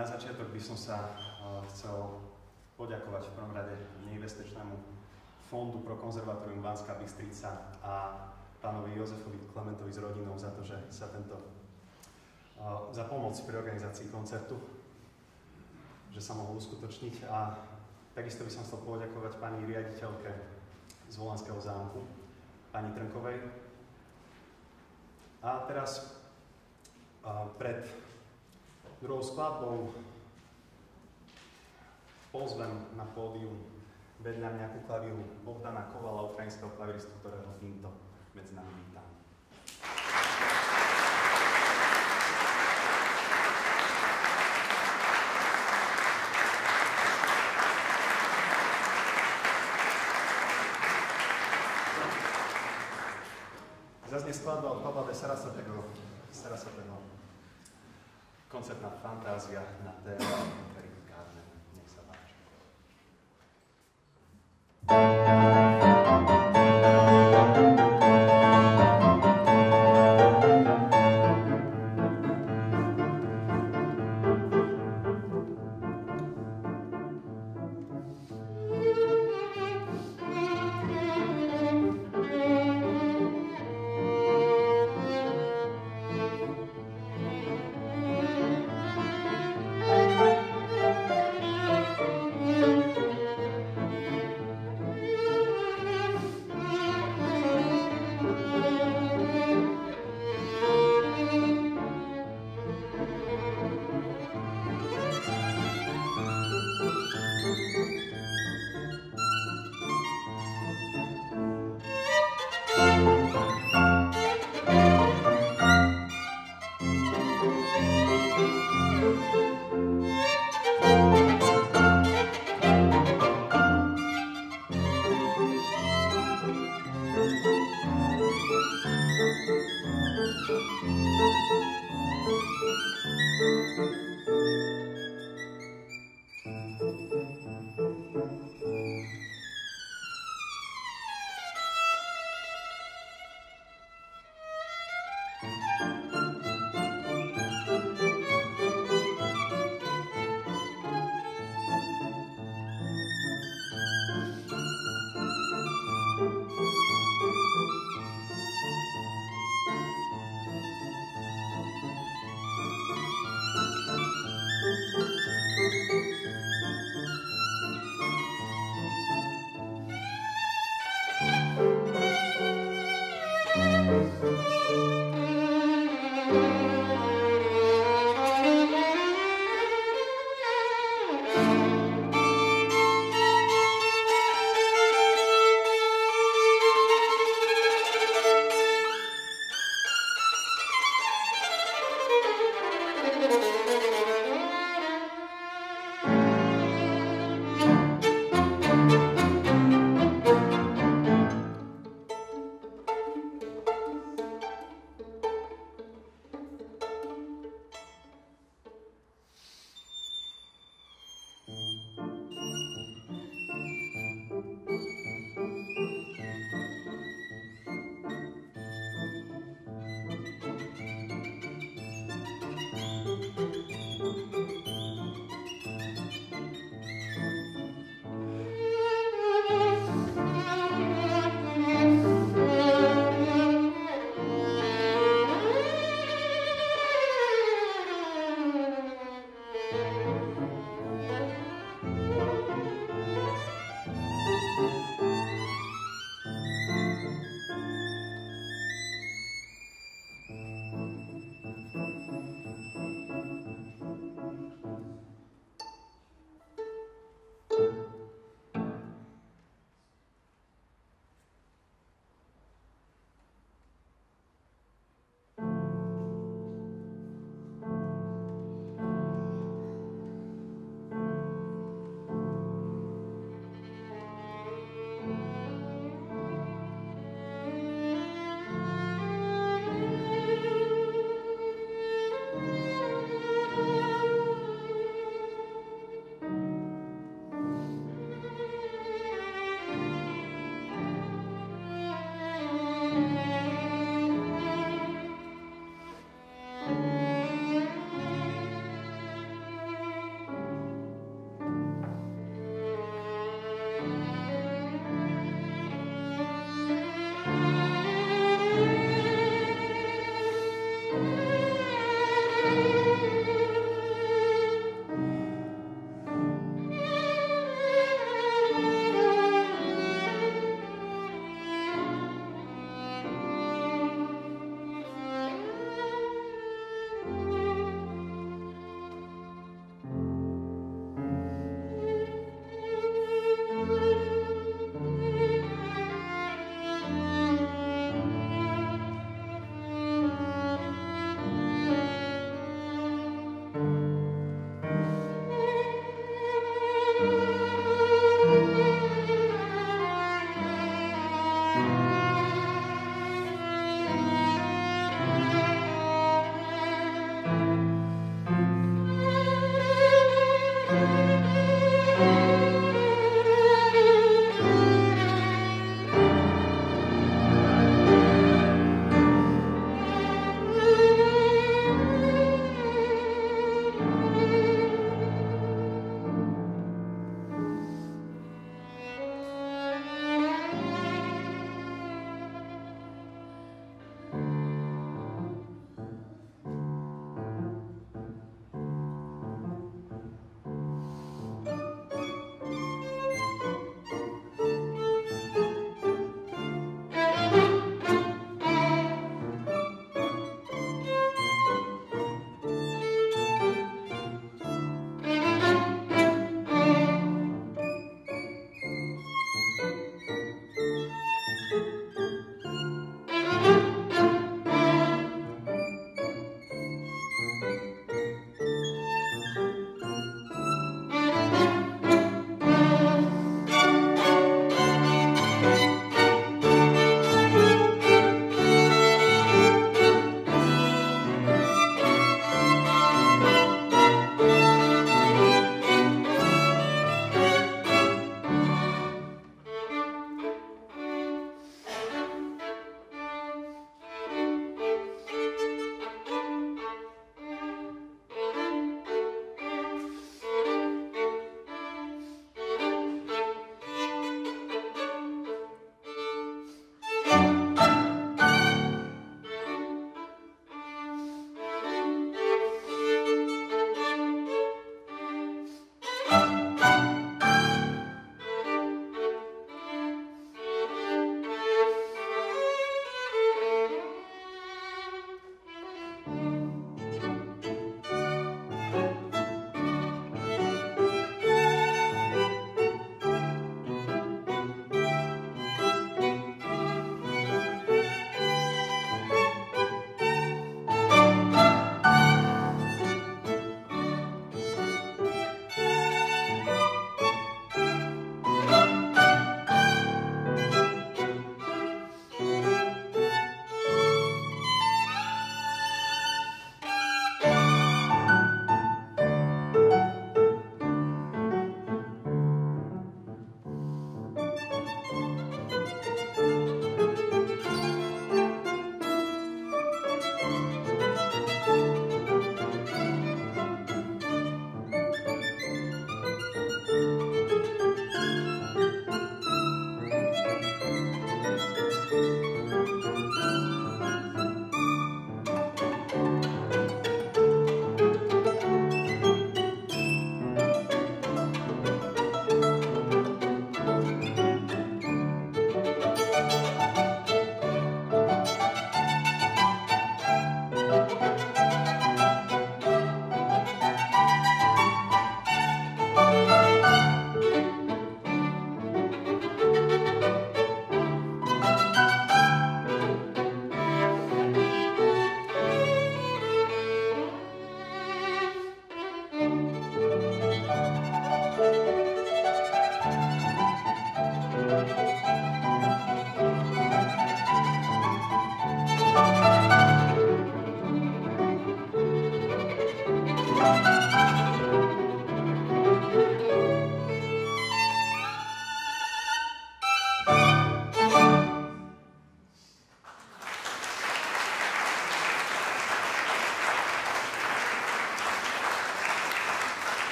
Na začiatok by som sa uh, chcel poďakovať v prvom rade neinvestičnému fondu pro konzervatórium Banská Bystrica a pánovi Jozefovi Klementovi s rodinou za to, že sa tento uh, za pomoc pri organizácii koncertu, že sa mohol uskutočniť a takisto by som chcel poďakovať pani riaditeľke z Volanského zámku, pani Trnkovej. A teraz uh, pred druhou skladbou pozvem na pódium vedľa mňa ku klavíru Bohdana Kovala, ukrajinského klaviristu, ktorého týmto medzi nami vítam. Zaznie skladba od Pavla de Sarasatego, Sarasatego koncert na fantazjach na temat.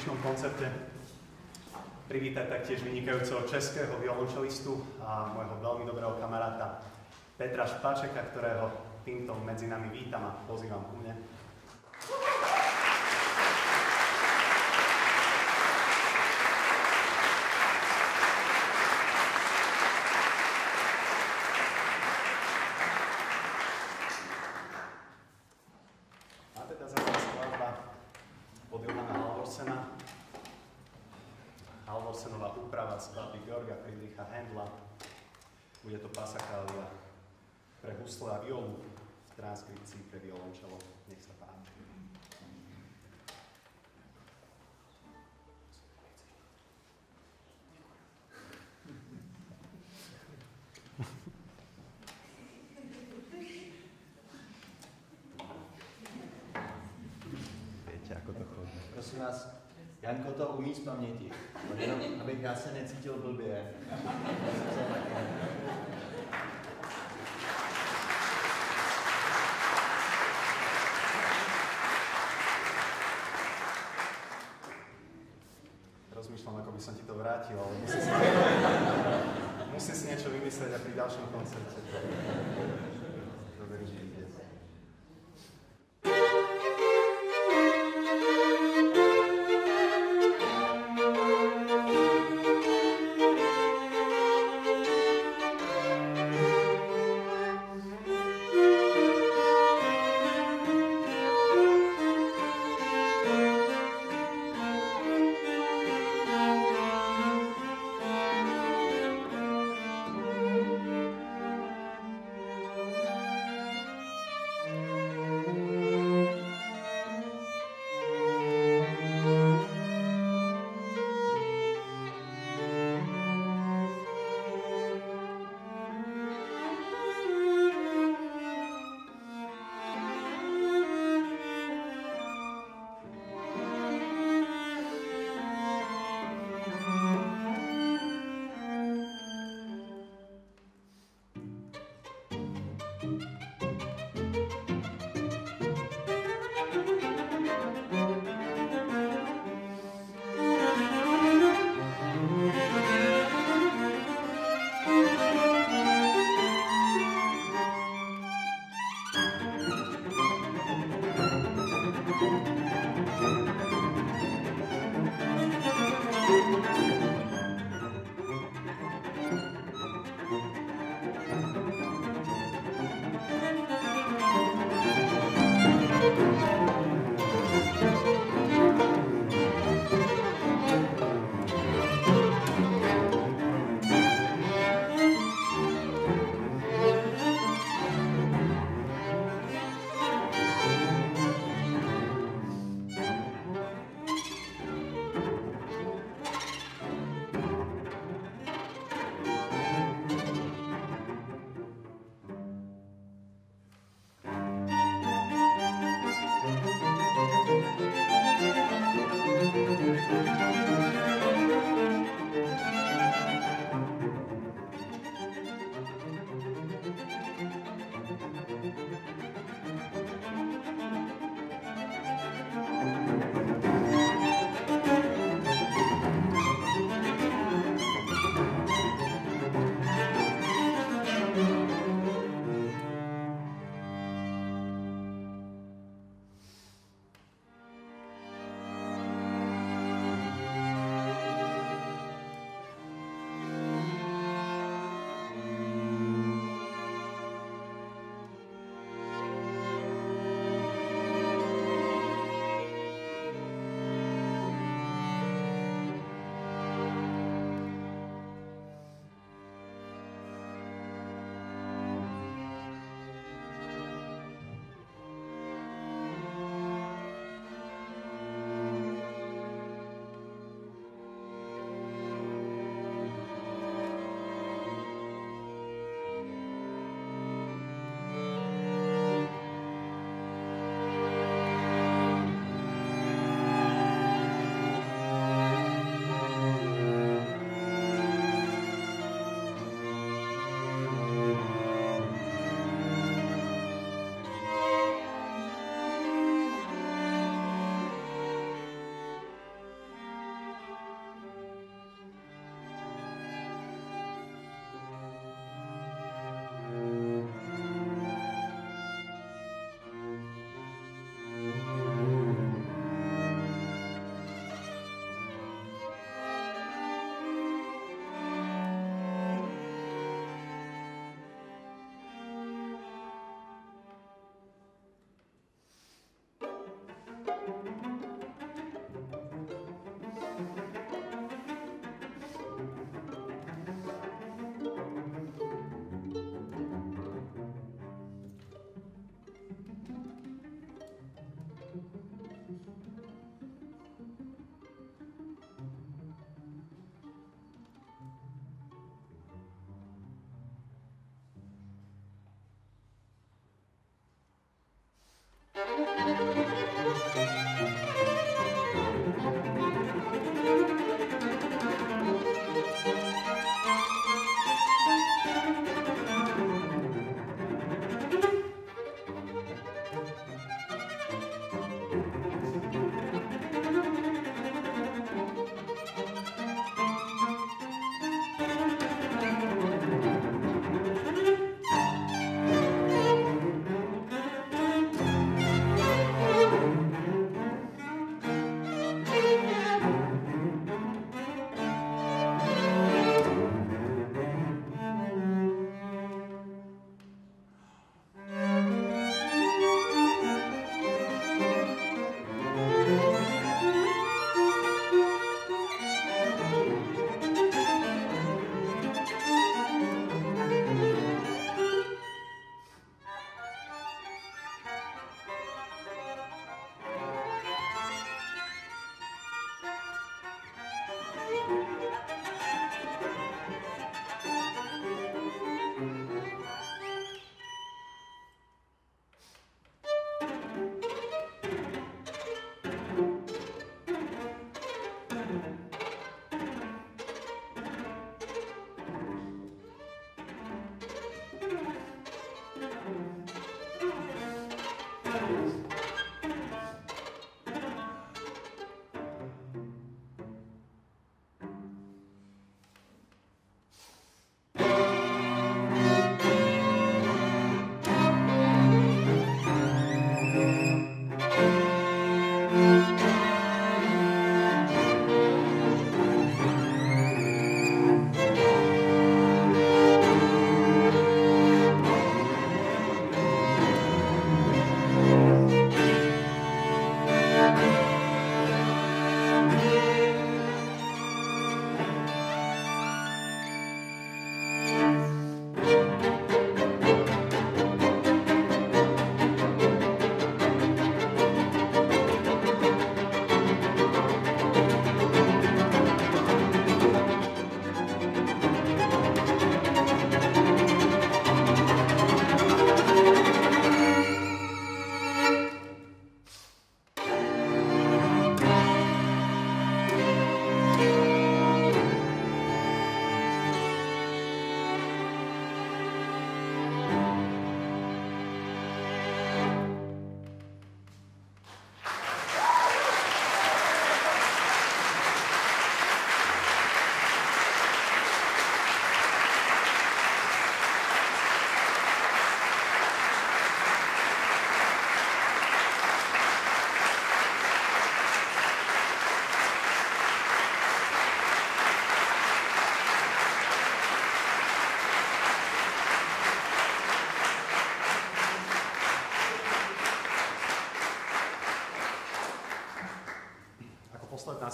Dnešnom koncerte privítať taktiež vynikajúceho českého violončelistu a môjho veľmi dobrého kamaráta Petra Špačeka, ktorého týmto medzi nami vítam a pozývam ku mne. Husle a violu v transkripcii pre violončelo. Nech sa páči. Viete, ako to chodí. Prosím vás, Janko to umí z. Jenom, abych já se necítil blbě. by som ti to vrátil, ale musím si, musím si niečo vymyslieť a pri ďalšom koncerte.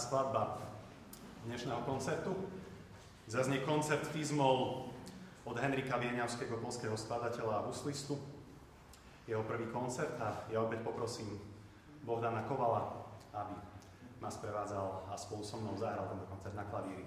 Skladba dnešného koncertu. Zaznie koncert Fizmol od Henrika Vieňavského, polského skladateľa a huslistu. Jeho prvý koncert a ja opäť poprosím Bohdana Kovala, aby ma sprevádzal a spolu so mnou zahral tento koncert na klavíri.